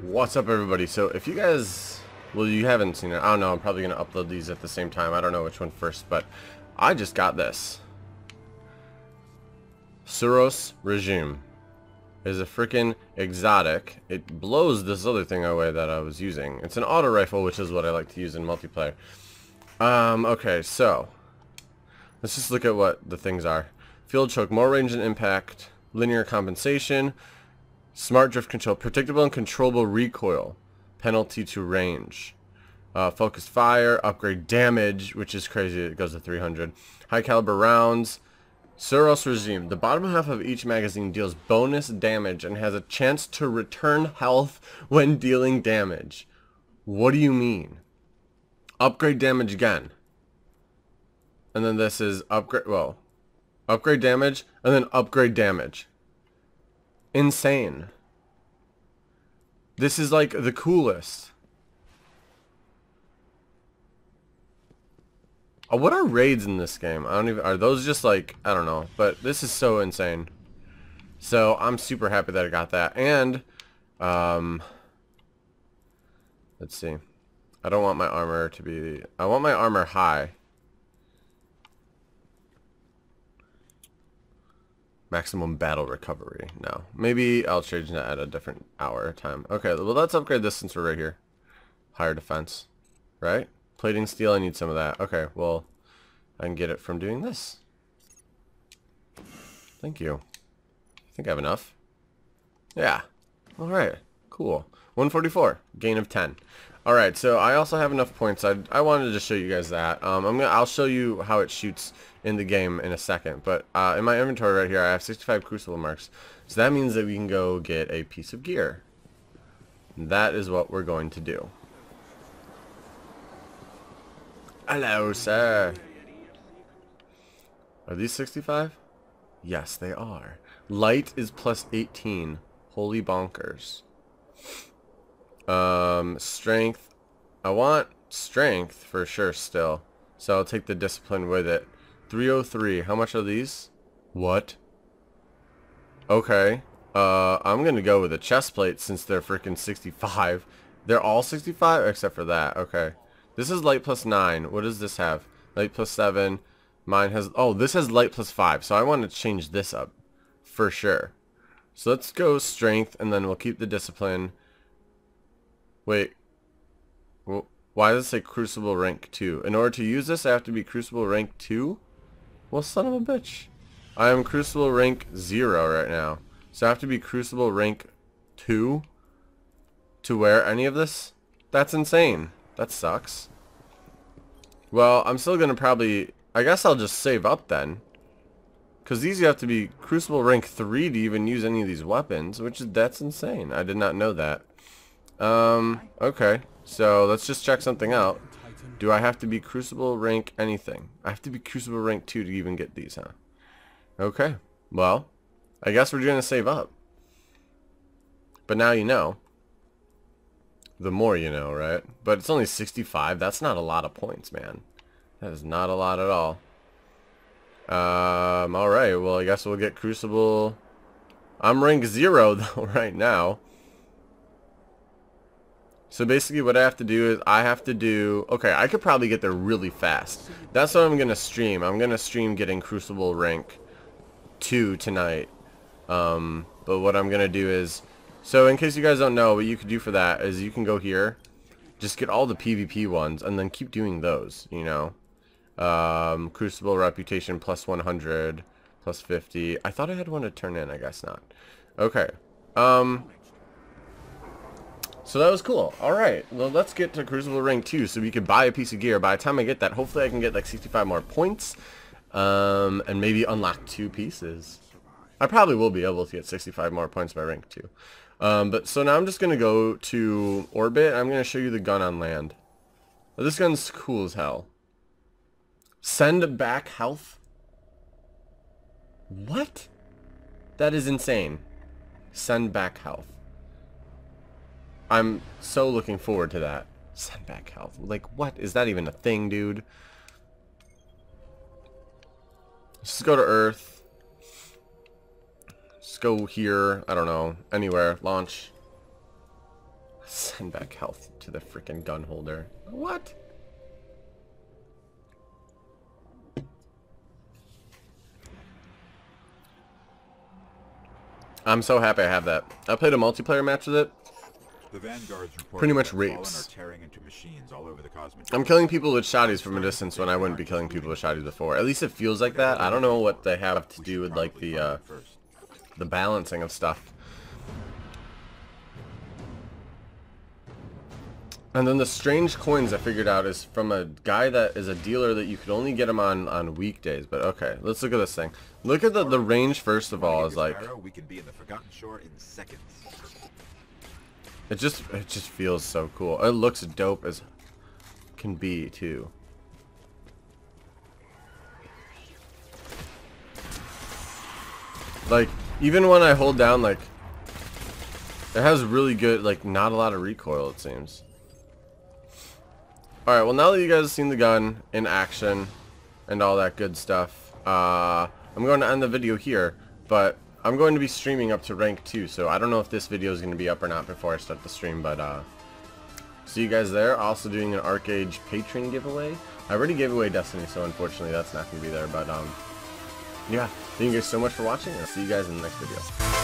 What's up everybody? So if you guys, well you haven't seen it, I don't know, I'm probably going to upload these at the same time. I don't know which one first, but I just got this. Suros Regime is a freaking exotic. It blows this other thing away that I was using. It's an auto rifle, which is what I like to use in multiplayer. Um, okay, so let's just look at what the things are. Field choke, more range and impact, linear compensation, Smart drift control. Predictable and controllable recoil. Penalty to range. Uh, focused fire. Upgrade damage, which is crazy. It goes to 300. High caliber rounds. Suros regime. The bottom half of each magazine deals bonus damage and has a chance to return health when dealing damage. What do you mean? Upgrade damage again. And then this is upgrade, well, upgrade damage and then upgrade damage insane. This is like the coolest. Oh, what are raids in this game? I don't even, are those just like, I don't know, but this is so insane. So I'm super happy that I got that. And, um, let's see. I don't want my armor to be, I want my armor high. Maximum battle recovery. No. Maybe I'll change that at a different hour time. Okay, well let's upgrade this since we're right here. Higher defense. Right? Plating steel, I need some of that. Okay, well, I can get it from doing this. Thank you. I think I have enough. Yeah. Alright. Cool. 144. Gain of 10. Alright, so I also have enough points. I, I wanted to show you guys that. Um, I'm gonna, I'll show you how it shoots in the game in a second. But uh, in my inventory right here, I have 65 Crucible marks. So that means that we can go get a piece of gear. That is what we're going to do. Hello, sir. Are these 65? Yes, they are. Light is plus 18. Holy bonkers. Um, strength. I want strength for sure still. So I'll take the discipline with it. 303. How much are these? What? Okay. Uh, I'm gonna go with a chest plate since they're freaking 65. They're all 65 except for that. Okay. This is light plus 9. What does this have? Light plus 7. Mine has... Oh, this has light plus 5. So I want to change this up. For sure. So let's go strength and then we'll keep the discipline. Wait. why does it say Crucible rank 2? In order to use this, I have to be Crucible rank 2? Well, son of a bitch. I am Crucible rank 0 right now. So I have to be Crucible rank 2 to wear any of this? That's insane. That sucks. Well, I'm still going to probably... I guess I'll just save up then. Because these you have to be Crucible rank 3 to even use any of these weapons, which is that's insane. I did not know that. Um, okay. So let's just check something out. Do I have to be Crucible rank anything? I have to be Crucible rank 2 to even get these, huh? Okay. Well, I guess we're going to save up. But now you know. The more you know, right? But it's only 65. That's not a lot of points, man. That is not a lot at all. Um, alright. Well, I guess we'll get Crucible... I'm rank 0, though, right now. So basically what I have to do is I have to do... Okay, I could probably get there really fast. That's what I'm going to stream. I'm going to stream getting Crucible rank 2 tonight. Um, but what I'm going to do is... So in case you guys don't know, what you could do for that is you can go here. Just get all the PvP ones and then keep doing those, you know. Um, Crucible Reputation plus 100, plus 50. I thought I had one to turn in. I guess not. Okay. Um, so that was cool. Alright, well let's get to Crucible Rank 2 so we can buy a piece of gear. By the time I get that, hopefully I can get like 65 more points. Um, and maybe unlock two pieces. I probably will be able to get 65 more points by rank 2. Um, but so now I'm just going to go to orbit. I'm going to show you the gun on land. this gun's cool as hell. Send back health? What? That is insane. Send back health. I'm so looking forward to that. Send back health. Like, what? Is that even a thing, dude? Let's just go to Earth. Just go here. I don't know. Anywhere. Launch. Send back health to the freaking gun holder. What? I'm so happy I have that. I played a multiplayer match with it. The Vanguard's Pretty much rapes. Into machines all over the I'm killing people with shotties from a distance when I wouldn't be killing people with shotties before. At least it feels like that. I don't know what they have to do with like the uh, the balancing of stuff. And then the strange coins I figured out is from a guy that is a dealer that you could only get them on on weekdays. But okay, let's look at this thing. Look at the the range first of all is like it just it just feels so cool. It looks dope as can be too. Like even when I hold down like it has really good like not a lot of recoil it seems. Alright, well now that you guys have seen the gun in action and all that good stuff, uh, I'm going to end the video here, but I'm going to be streaming up to rank 2, so I don't know if this video is going to be up or not before I start the stream, but uh, see you guys there. Also doing an ArcheAge Patron giveaway. I already gave away Destiny, so unfortunately that's not going to be there, but um, yeah, thank you guys so much for watching, and I'll see you guys in the next video.